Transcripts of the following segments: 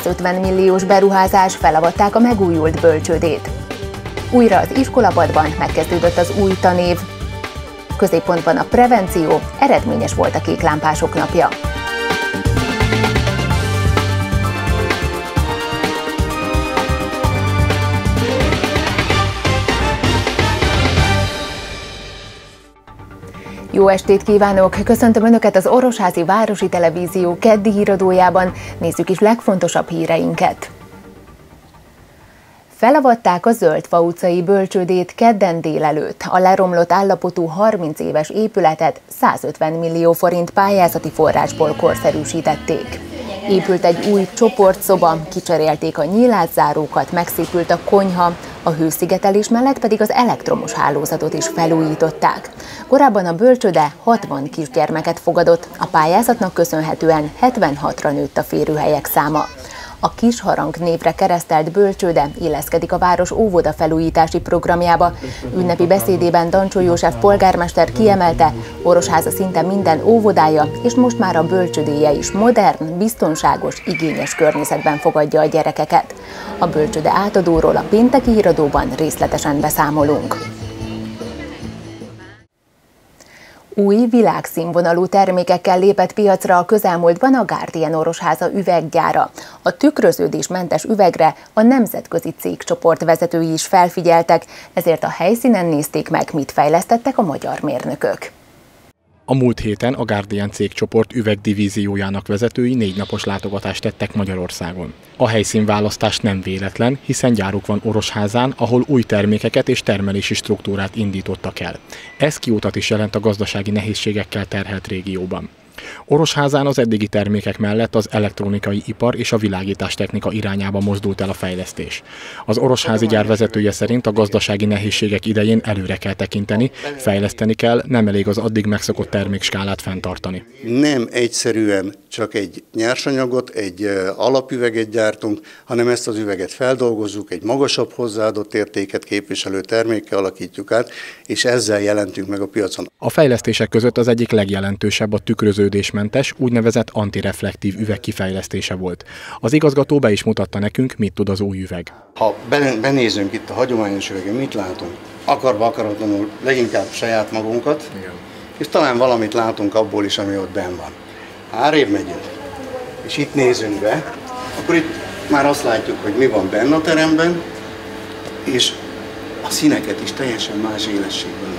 150 milliós beruházás felavatták a megújult bölcsődét. Újra az iskolapadban megkezdődött az új tanév. Középpontban a prevenció, eredményes volt a kéklámpások napja. Jó estét kívánok! Köszöntöm Önöket az Orosházi Városi Televízió keddi híradójában. Nézzük is legfontosabb híreinket. Felavatták a Zöldfa utcai bölcsődét kedden délelőtt. A leromlott állapotú 30 éves épületet 150 millió forint pályázati forrásból korszerűsítették. Épült egy új csoportszoba, kicserélték a nyílászárókat, megszépült a konyha, a hőszigetelés mellett pedig az elektromos hálózatot is felújították. Korábban a bölcsöde 60 kisgyermeket fogadott, a pályázatnak köszönhetően 76-ra nőtt a férőhelyek száma. A kis harang névre keresztelt bölcsőde illeszkedik a város óvoda felújítási programjába. Ünnepi beszédében Dancsó József polgármester kiemelte, Orosháza szinte minden óvodája, és most már a bölcsödéje is modern, biztonságos, igényes környezetben fogadja a gyerekeket. A bölcsöde átadóról a pénteki híradóban részletesen beszámolunk. Új világszínvonalú termékekkel lépett piacra a közelmúltban a Guardian Orosháza üveggyára. A tükröződésmentes üvegre a nemzetközi cégcsoport vezetői is felfigyeltek, ezért a helyszínen nézték meg, mit fejlesztettek a magyar mérnökök. A múlt héten a Guardian cégcsoport üvegdivíziójának vezetői négy napos látogatást tettek Magyarországon. A helyszínválasztás nem véletlen, hiszen gyáruk van Orosházán, ahol új termékeket és termelési struktúrát indítottak el. Ez kiutat is jelent a gazdasági nehézségekkel terhelt régióban. Orosházán az eddigi termékek mellett az elektronikai ipar és a technika irányába mozdult el a fejlesztés. Az orosházi gyár vezetője szerint a gazdasági nehézségek idején előre kell tekinteni, fejleszteni kell, nem elég az addig megszokott termékskálát fenntartani. Nem egyszerűen csak egy nyersanyagot, egy alapüveget gyártunk, hanem ezt az üveget feldolgozzuk, egy magasabb hozzáadott értéket képviselő termékkel alakítjuk át, és ezzel jelentünk meg a piacon. A fejlesztések között az egyik legjelentősebb a tükröző tükröződésmentes, úgynevezett antireflektív üveg kifejlesztése volt. Az igazgató be is mutatta nekünk, mit tud az új üveg. Ha benézünk itt a hagyományos üvegen, mit látunk? Akarva akaratlanul leginkább saját magunkat, Igen. és talán valamit látunk abból is, ami ott benn van. Hárébb megyünk, és itt nézünk be, akkor itt már azt látjuk, hogy mi van benne a teremben, és a színeket is teljesen más élességben.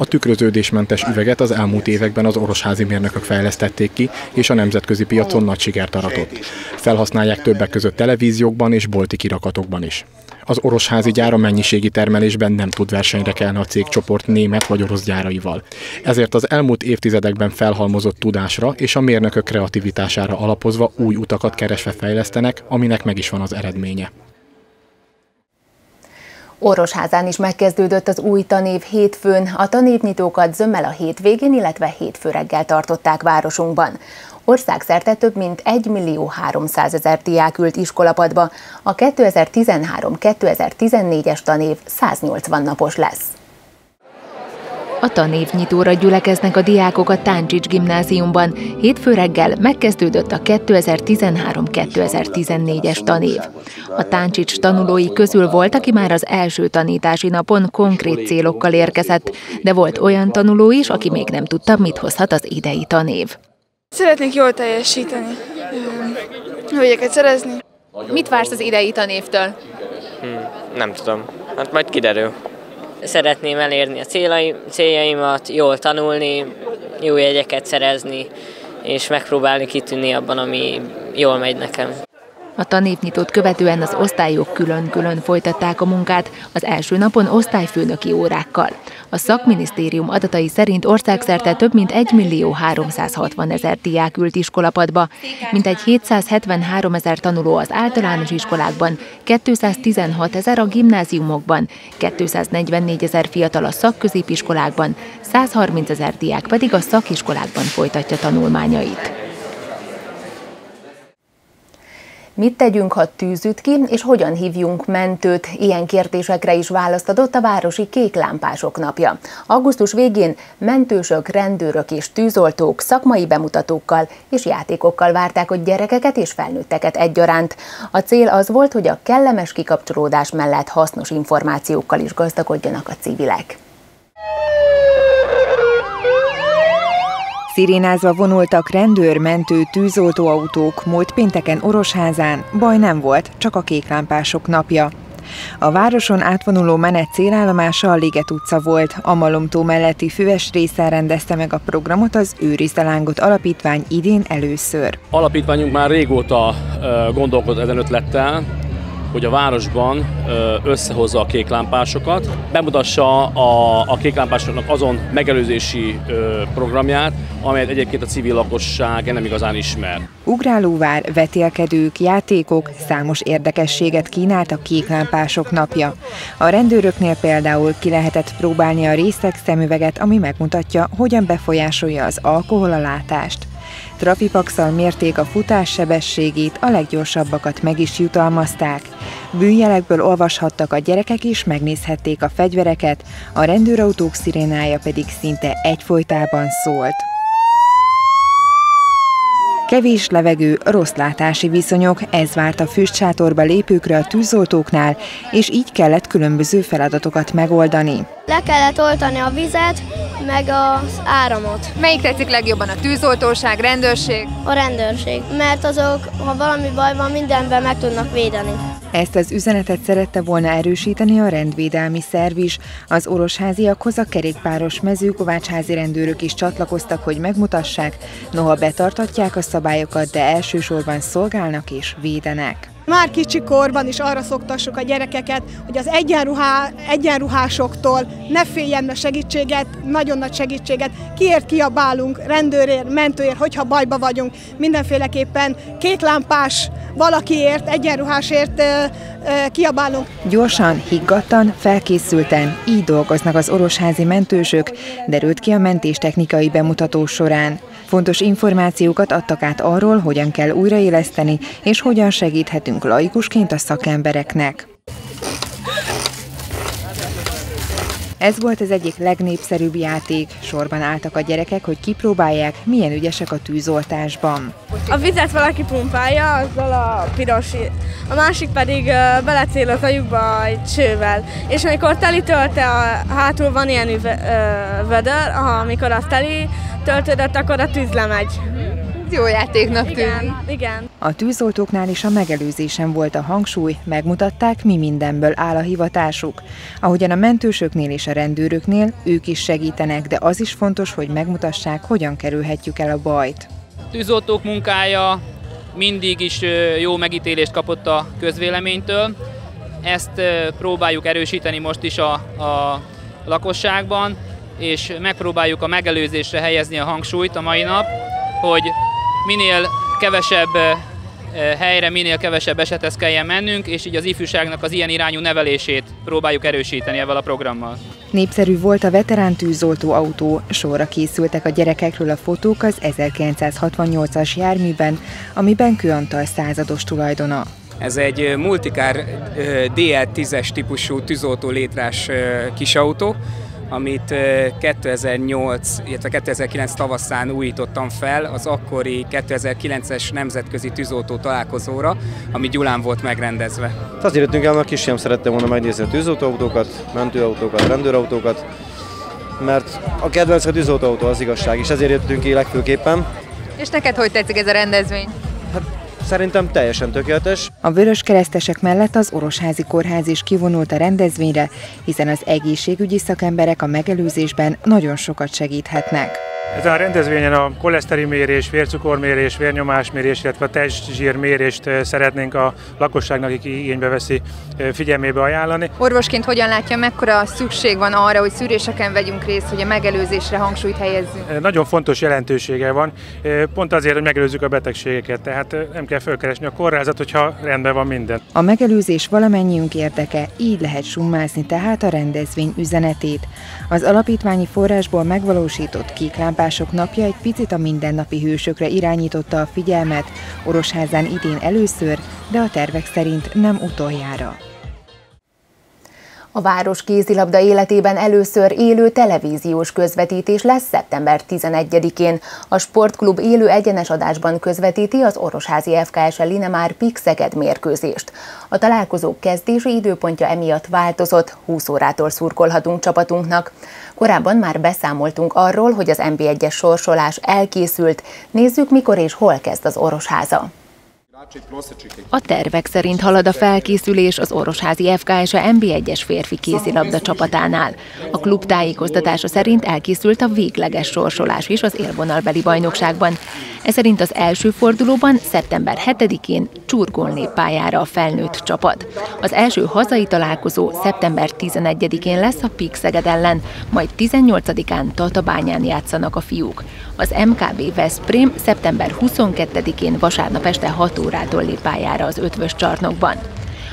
A tükröződésmentes üveget az elmúlt években az orosházi mérnökök fejlesztették ki, és a nemzetközi piacon nagy sikert aratott. Felhasználják többek között televíziókban és bolti kirakatokban is. Az orosházi gyár a mennyiségi termelésben nem tud versenyre kelni a cégcsoport német vagy orosz gyáraival. Ezért az elmúlt évtizedekben felhalmozott tudásra és a mérnökök kreativitására alapozva új utakat keresve fejlesztenek, aminek meg is van az eredménye. Orosházán is megkezdődött az új tanév hétfőn. A tanévnyitókat zömmel a hétvégén, illetve hétfő reggel tartották városunkban. Országszerte több mint 1 millió 300 ezer diák ült iskolapadba. A 2013-2014-es tanév 180 napos lesz. A tanévnyitóra gyülekeznek a diákok a Táncsics gimnáziumban. Hétfő reggel megkezdődött a 2013-2014-es tanév. A Táncsics tanulói közül volt, aki már az első tanítási napon konkrét célokkal érkezett, de volt olyan tanuló is, aki még nem tudta, mit hozhat az idei tanév. Szeretnék jól teljesíteni, hölgyeket szerezni. Mit vársz az idei tanévtől? Hmm, nem tudom, hát majd kiderül szeretném elérni a céljaim, céljaimat, jól tanulni, jó jegyeket szerezni, és megpróbálni kitűnni abban, ami jól megy nekem. A tanévnyitót követően az osztályok külön-külön folytatták a munkát, az első napon osztályfőnöki órákkal. A szakminisztérium adatai szerint országszerte több mint 1 millió 360 ezer diák ült iskolapadba, mintegy 773 ezer tanuló az általános iskolákban, 216 ezer a gimnáziumokban, 244 ezer fiatal a szakközépiskolákban, 130 ezer diák pedig a szakiskolákban folytatja tanulmányait. Mit tegyünk, ha tűzüt ki, és hogyan hívjunk mentőt? Ilyen kérdésekre is választ adott a Városi Kéklámpások napja. Augusztus végén mentősök, rendőrök és tűzoltók szakmai bemutatókkal és játékokkal várták a gyerekeket és felnőtteket egyaránt. A cél az volt, hogy a kellemes kikapcsolódás mellett hasznos információkkal is gazdagodjanak a civilek. Szirénázva vonultak rendőr, mentő, tűzoltóautók múlt pénteken Orosházán, baj nem volt, csak a kéklámpások napja. A városon átvonuló menet célállomása a Liget utca volt. A Malomtó melletti füves részen rendezte meg a programot az Őrizdelángot alapítvány idén először. Alapítványunk már régóta gondolkod ezen ötlettel, hogy a városban összehozza a kéklámpásokat, bemutassa a, a kéklámpásoknak azon megelőzési programját, amelyet egyébként a civil lakosság nem igazán ismer. Ugrálóvár, vetélkedők, játékok, számos érdekességet kínált a kéklámpások napja. A rendőröknél például ki lehetett próbálni a részek szemüveget, ami megmutatja, hogyan befolyásolja az alkohol a látást. Trafipaxal mérték a futás sebességét, a leggyorsabbakat meg is jutalmazták. Bűnjelekből olvashattak a gyerekek is, megnézhették a fegyvereket, a rendőrautók szirénája pedig szinte egyfolytában szólt. Kevés levegő, rossz látási viszonyok, ez várt a füstsátorba lépőkre a tűzoltóknál, és így kellett különböző feladatokat megoldani. Le kellett oltani a vizet, meg az áramot. Melyik tetszik legjobban, a tűzoltóság, rendőrség? A rendőrség, mert azok, ha valami baj van, mindenben meg tudnak védeni. Ezt az üzenetet szerette volna erősíteni a rendvédelmi szerv is. Az orosháziakhoz a kerékpáros mezőkovácsházi rendőrök is csatlakoztak, hogy megmutassák, noha betartatják a szabályokat, de elsősorban szolgálnak és védenek. Már kicsi korban is arra szoktassuk a gyerekeket, hogy az egyenruhá, egyenruhásoktól ne féljen a segítséget, nagyon nagy segítséget. Kiért kiabálunk, rendőrért, mentőért, hogyha bajba vagyunk, mindenféleképpen kéklámpás valakiért, egyenruhásért kiabálunk. Gyorsan, higgadtan, felkészülten, így dolgoznak az orosházi mentősök, derült ki a mentéstechnikai bemutató során. Fontos információkat adtak át arról, hogyan kell újraéleszteni, és hogyan segíthetünk laikusként a szakembereknek. Ez volt az egyik legnépszerűbb játék. Sorban álltak a gyerekek, hogy kipróbálják, milyen ügyesek a tűzoltásban. A vizet valaki pumpálja, azzal a piros, a másik pedig belecéloz a lyukba egy csővel. És amikor teli tölte, a, hátul van ilyen uh, vödör, amikor az teli töltődött, akkor a tűz lemegy jó játéknak tűnik. Igen, igen. A tűzoltóknál is a megelőzésen volt a hangsúly, megmutatták, mi mindenből áll a hivatásuk. Ahogyan a mentősöknél és a rendőröknél, ők is segítenek, de az is fontos, hogy megmutassák, hogyan kerülhetjük el a bajt. A tűzoltók munkája mindig is jó megítélést kapott a közvéleménytől. Ezt próbáljuk erősíteni most is a, a lakosságban, és megpróbáljuk a megelőzésre helyezni a hangsúlyt a mai nap, hogy minél kevesebb helyre, minél kevesebb esethez kelljen mennünk, és így az ifjúságnak az ilyen irányú nevelését próbáljuk erősíteni ezzel a programmal. Népszerű volt a veterán tűzoltó autó, sorra készültek a gyerekekről a fotók az 1968-as járműben, amiben Kőantal százados tulajdona. Ez egy multikár DL10-es típusú tűzoltó létrás kisautó, amit 2008, illetve 2009 tavaszán újítottam fel az akkori 2009-es nemzetközi tűzoltó találkozóra, ami Gyulán volt megrendezve. Azért jöttünk el, mert kisem szerettem volna megnézni a tűzoltóautókat, mentőautókat, rendőrautókat, mert a kedvenc a tűzoltóautó az igazság, és ezért jöttünk ki legfőképpen. És neked hogy tetszik ez a rendezvény? Szerintem teljesen tökéletes. A vörös keresztesek mellett az Orosházi Kórház is kivonult a rendezvényre, hiszen az egészségügyi szakemberek a megelőzésben nagyon sokat segíthetnek. Ezen a rendezvényen a koleszterinmérés, vércukormérés, vérnyomásmérés, illetve a testzsírmérést szeretnénk a lakosságnak, aki igénybe veszi, figyelmébe ajánlani. Orvosként hogyan látja, mekkora szükség van arra, hogy szűréseken vegyünk részt, hogy a megelőzésre hangsúlyt helyezzünk? Nagyon fontos jelentősége van, pont azért, hogy megelőzzük a betegségeket, tehát nem kell fölkeresni a kórházat, hogyha rendben van minden. A megelőzés valamennyiünk érdeke, így lehet summázni tehát a rendezvény üzenetét. Az alapítványi forrásból megvalósított kéklám Kéklámpások napja egy picit a mindennapi hősökre irányította a figyelmet, Orosházán idén először, de a tervek szerint nem utoljára. A város kézilabda életében először élő televíziós közvetítés lesz szeptember 11-én. A sportklub élő egyenes adásban közvetíti az Orosházi FKS Linemár Pixeged mérkőzést. A találkozók kezdési időpontja emiatt változott, 20 órától szurkolhatunk csapatunknak. Korábban már beszámoltunk arról, hogy az NB1-es sorsolás elkészült. Nézzük, mikor és hol kezd az Orosháza. A tervek szerint halad a felkészülés az Orosházi FKS a NB1-es férfi kézilabda csapatánál. A klub tájékoztatása szerint elkészült a végleges sorsolás is az élvonalbeli bajnokságban. Ez szerint az első fordulóban szeptember 7-én Csurgón lép pályára a felnőtt csapat. Az első hazai találkozó szeptember 11-én lesz a Szeged ellen, majd 18-án Tatabányán játszanak a fiúk. Az MKB Veszprém szeptember 22-én vasárnap este 6 lép pályára az ötvös csarnokban.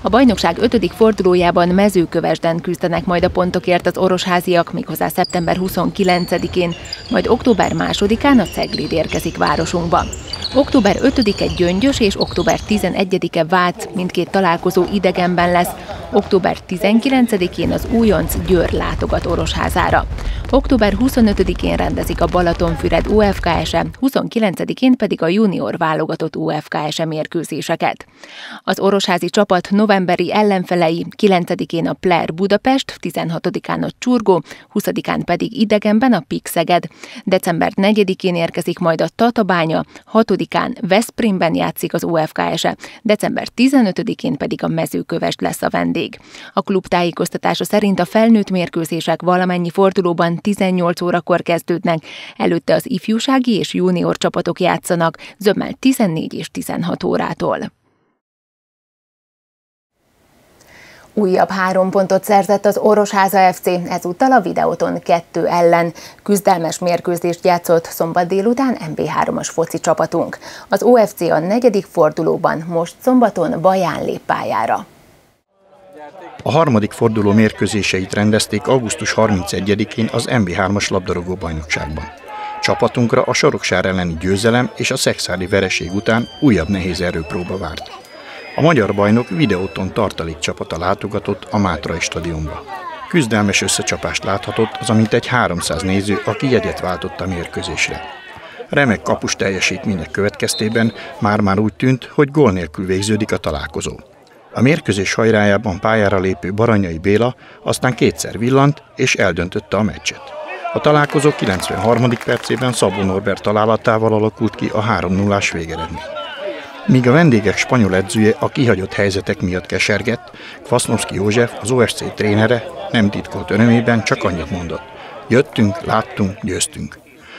A bajnokság ötödik fordulójában mezőkövesden küzdenek majd a pontokért az orosháziak, méghozzá szeptember 29-én, majd október 2-án a Ceglid érkezik városunkba. Október 5-e Gyöngyös és október 11-e Vác mindkét találkozó idegenben lesz, október 19-én az újonc Győr látogat Orosházára. Október 25-én rendezik a Balatonfüred UFKS-e, 29-én pedig a junior válogatott UFKS-e mérkőzéseket. Az orosházi csapat novemberi ellenfelei 9-én a Pler Budapest, 16-án a Csurgó, 20-án pedig idegenben a Pik Szeged. December 4-én érkezik majd a Tatabánya, 6-án Veszprémben játszik az UFKS-e, december 15-én pedig a mezőkövest lesz a vendég. A klub tájékoztatása szerint a felnőtt mérkőzések valamennyi fordulóban 18 órakor kezdődnek, előtte az ifjúsági és junior csapatok játszanak, zömmel 14 és 16 órától. Újabb három pontot szerzett az Orosháza FC, ezúttal a videóton kettő ellen. Küzdelmes mérkőzést játszott szombat délután MB3-as foci csapatunk. Az OFC a negyedik fordulóban most szombaton Baján lép pályára. A harmadik forduló mérkőzéseit rendezték augusztus 31-én az MB3-as labdarúgó bajnokságban. Csapatunkra a Soroksár elleni győzelem és a szexádi vereség után újabb nehéz erőpróba várt. A magyar bajnok videóton tartalék csapata látogatott a Mátrai stadionba. Küzdelmes összecsapást láthatott az amint egy 300 néző, aki jegyet váltott a mérkőzésre. Remek kapus teljesítmények következtében már-már úgy tűnt, hogy gól nélkül végződik a találkozó. A mérkőzés hajrájában pályára lépő Baranyai Béla aztán kétszer villant és eldöntötte a meccset. A találkozó 93. percében Szabó Norbert találatával alakult ki a 3-0-ás végeredmény. Míg a vendégek spanyol edzője a kihagyott helyzetek miatt kesergett, Kvasznovszki József, az OSC trénere nem titkolt örömében csak annyit mondott. Jöttünk, láttunk, győztünk.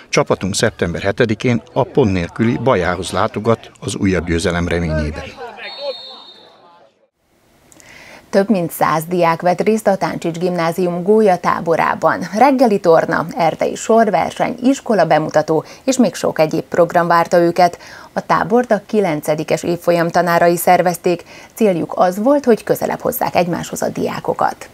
Csapatunk szeptember 7-én a pont nélküli Bajához látogat az újabb győzelem reményében. Több mint száz diák vett részt a Táncsics Gimnázium gólya táborában. Reggeli torna, erdei sorverseny, iskola bemutató és még sok egyéb program várta őket. A tábort a 9-es évfolyam tanárai szervezték. Céljuk az volt, hogy közelebb hozzák egymáshoz a diákokat.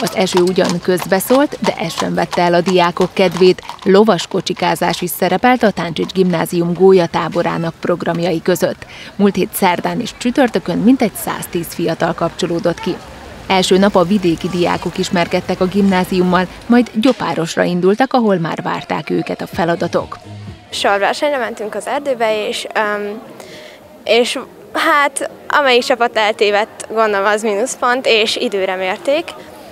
Az eső ugyan közbeszólt, de ez sem vette el a diákok kedvét. Lovas kocsikázás is szerepelt a Táncsics Gimnázium gólya táborának programjai között. Múlt hét szerdán és csütörtökön mintegy 110 fiatal kapcsolódott ki. Első nap a vidéki diákok ismerkedtek a gimnáziummal, majd Gyopárosra indultak, ahol már várták őket a feladatok. Sorversenyre mentünk az erdőbe, és, um, és hát amelyik csapat eltévedt, gondolom az mínuszpont, és időre mérték.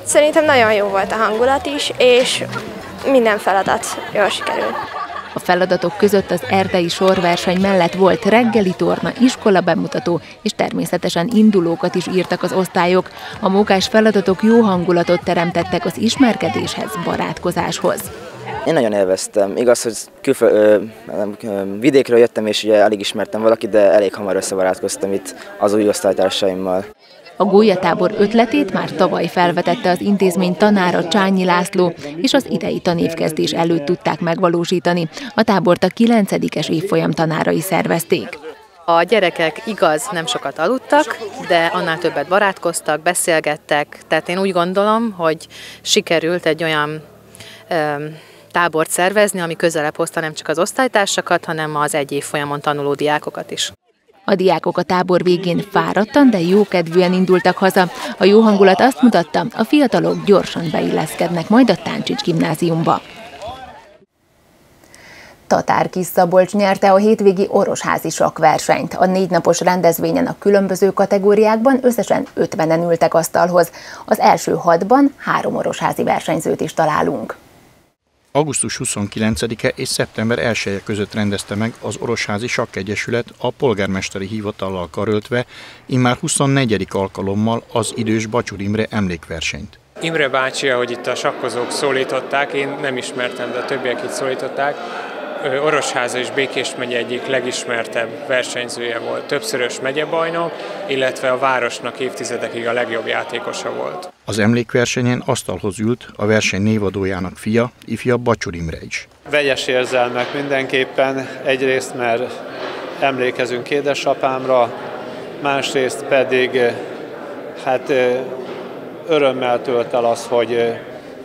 Szerintem nagyon jó volt a hangulat is, és minden feladat jól sikerült. A feladatok között az erdei sorverseny mellett volt reggeli torna, iskola bemutató, és természetesen indulókat is írtak az osztályok. A mókás feladatok jó hangulatot teremtettek az ismerkedéshez, barátkozáshoz. Én nagyon élveztem. Igaz, hogy külfö, vidékről jöttem, és ugye alig ismertem valakit, de elég hamar összebarátkoztam itt az új osztálytársaimmal. A gólyatábor ötletét már tavaly felvetette az intézmény tanára Csányi László, és az idei tanévkezdés előtt tudták megvalósítani. A tábort a 9-es évfolyam tanárai szervezték. A gyerekek igaz, nem sokat aludtak, de annál többet barátkoztak, beszélgettek, tehát én úgy gondolom, hogy sikerült egy olyan tábort szervezni, ami közelebb hozta nem csak az osztálytársakat, hanem az egy év folyamon tanuló diákokat is. A diákok a tábor végén fáradtan, de jókedvűen indultak haza. A jó hangulat azt mutatta, a fiatalok gyorsan beilleszkednek majd a Táncsics gimnáziumba. Tatár Kis Szabolcs nyerte a hétvégi orosházi versenyt. A négy napos rendezvényen a különböző kategóriákban összesen 50-en ültek asztalhoz. Az első hatban három orosházi versenyzőt is találunk. Augusztus 29-e és szeptember 1 -e között rendezte meg az Orosházi Sakkegyesület a polgármesteri hivatallal karöltve immár 24. alkalommal az idős Bacsur Imre emlékversenyt. Imre bácsi, ahogy itt a sakkozók szólították, én nem ismertem, de a többiek itt szólították, Orosháza és Békés megye egyik legismertebb versenyzője volt. Többszörös megyebajnok, illetve a városnak évtizedekig a legjobb játékosa volt. Az emlékversenyen asztalhoz ült a verseny névadójának fia, ifja Bacsur Imre is. Vegyes érzelmek mindenképpen, egyrészt mert emlékezünk édesapámra, másrészt pedig hát örömmel tölt el az, hogy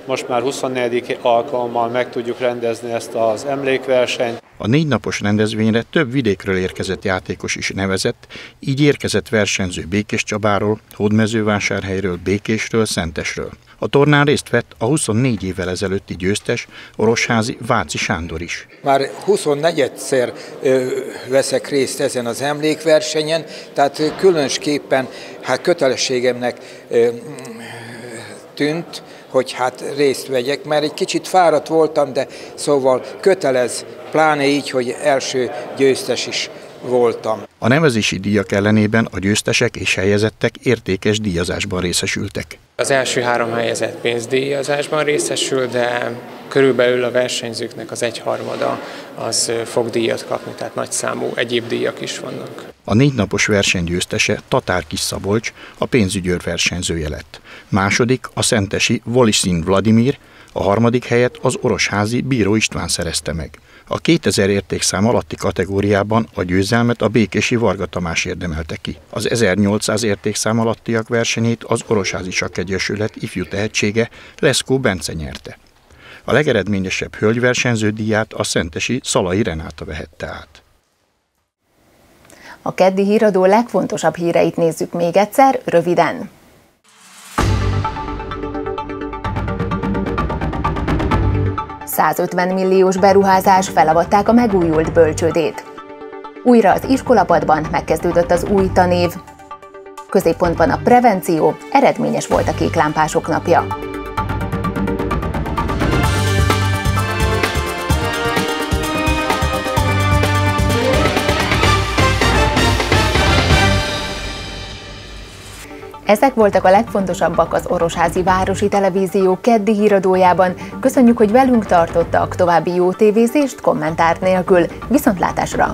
most már 24. alkalommal meg tudjuk rendezni ezt az emlékversenyt. A négy napos rendezvényre több vidékről érkezett játékos is nevezett, így érkezett versenyző Békés Csabáról, Hódmezővásárhelyről, Békésről, Szentesről. A tornán részt vett a 24 évvel ezelőtti győztes, orosházi Váci Sándor is. Már 24-szer veszek részt ezen az emlékversenyen, tehát különösképpen hát kötelességemnek ö, tűnt, hogy hát részt vegyek, mert egy kicsit fáradt voltam, de szóval kötelez, pláne így, hogy első győztes is voltam. A nevezési díjak ellenében a győztesek és helyezettek értékes díjazásban részesültek. Az első három helyezett pénzdíjazásban részesül, de körülbelül a versenyzőknek az egyharmada az fog díjat kapni, tehát nagy számú egyéb díjak is vannak. A négy napos verseny győztese Tatár Kis Szabolcs, a pénzügyőr versenyzője lett. Második a szentesi Voliszin Vladimir, a harmadik helyet az orosházi Bíró István szerezte meg. A 2000 értékszám alatti kategóriában a győzelmet a békési Varga Tamás érdemelte ki. Az 1800 értékszám alattiak versenyét az Orosházi Sakkegyesület ifjú tehetsége Leszkó Bence nyerte. A legeredményesebb hölgyversenyző díját a szentesi Szalai Renáta vehette át. A keddi híradó legfontosabb híreit nézzük még egyszer, röviden. ...150 milliós beruházás felavatták a megújult bölcsődét. Újra az iskolapadban megkezdődött az új tanév. Középpontban a prevenció, eredményes volt a kéklámpások napja. Ezek voltak a legfontosabbak az Orosházi Városi Televízió keddi híradójában. Köszönjük, hogy velünk tartottak, további jó tévézést kommentár nélkül. Viszontlátásra!